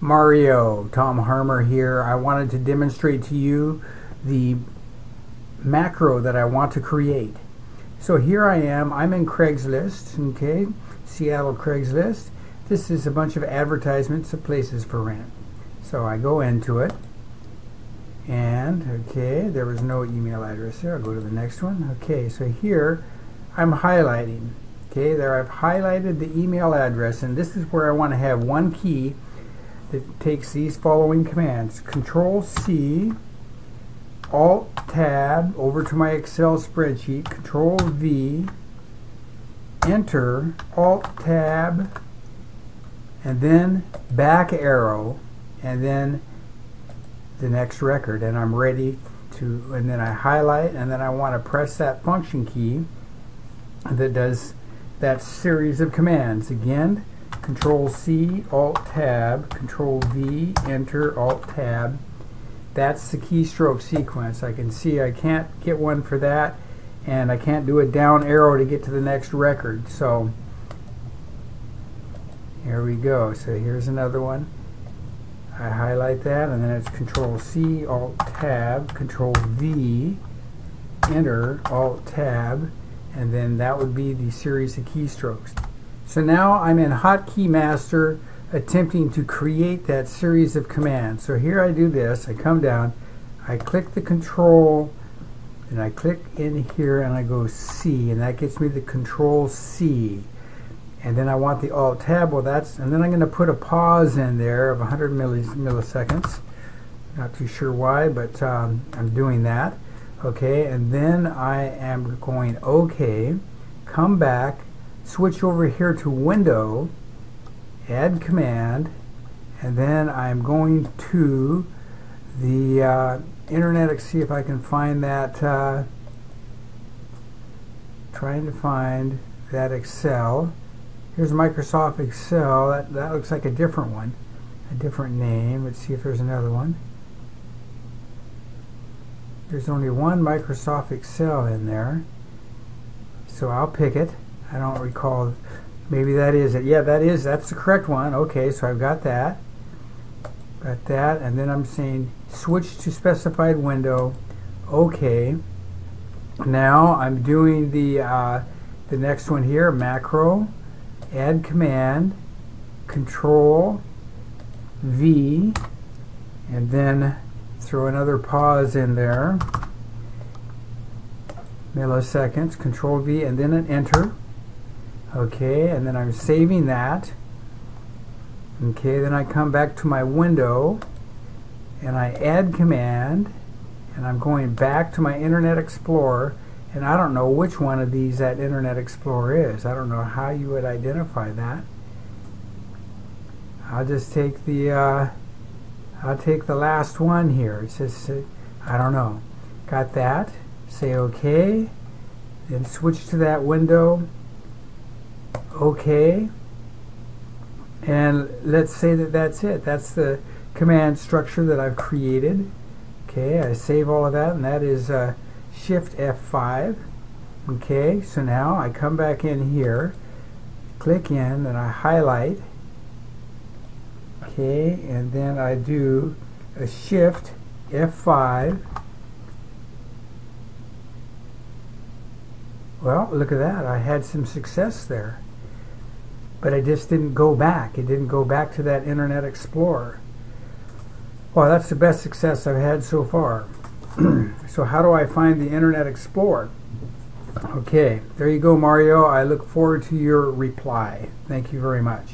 Mario, Tom Harmer here. I wanted to demonstrate to you the macro that I want to create. So here I am, I'm in Craigslist, okay, Seattle Craigslist. This is a bunch of advertisements of places for rent. So I go into it, and okay, there was no email address there. I'll go to the next one. Okay, so here I'm highlighting. Okay, there I've highlighted the email address, and this is where I want to have one key that takes these following commands. Control C, Alt Tab over to my Excel spreadsheet, Control V, Enter, Alt Tab, and then back arrow, and then the next record, and I'm ready to, and then I highlight, and then I want to press that function key that does that series of commands. Again, Control C, Alt Tab, Control V, Enter, Alt Tab. That's the keystroke sequence. I can see I can't get one for that and I can't do a down arrow to get to the next record. So here we go. So here's another one. I highlight that and then it's Control C, Alt Tab, Control V, Enter, Alt Tab, and then that would be the series of keystrokes. So now I'm in Hotkey Master attempting to create that series of commands. So here I do this, I come down, I click the control, and I click in here and I go C, and that gets me the control C. And then I want the alt tab, well that's, and then I'm going to put a pause in there of 100 milliseconds. Not too sure why, but um, I'm doing that. Okay, and then I am going OK, come back, switch over here to window, add command, and then I'm going to the uh, internet, see if I can find that, uh, trying to find that Excel. Here's Microsoft Excel, that, that looks like a different one, a different name. Let's see if there's another one. There's only one Microsoft Excel in there, so I'll pick it. I don't recall. Maybe that is it. Yeah, that is. That's the correct one. Okay, so I've got that. Got that, and then I'm saying switch to specified window. Okay. Now I'm doing the uh, the next one here, macro, add command, control V, and then throw another pause in there. Milliseconds, control V, and then an enter. Okay, and then I'm saving that. Okay, then I come back to my window and I add command and I'm going back to my Internet Explorer and I don't know which one of these that Internet Explorer is. I don't know how you would identify that. I'll just take the uh, I'll take the last one here. It says uh, I don't know. Got that. Say OK. Then switch to that window OK. And let's say that that's it. That's the command structure that I've created. Okay, I save all of that, and that is uh, Shift F5. Okay, so now I come back in here, click in, and I highlight. Okay, and then I do a Shift F5. Well, look at that. I had some success there but I just didn't go back. It didn't go back to that Internet Explorer. Well, that's the best success I've had so far. so how do I find the Internet Explorer? Okay, there you go, Mario. I look forward to your reply. Thank you very much.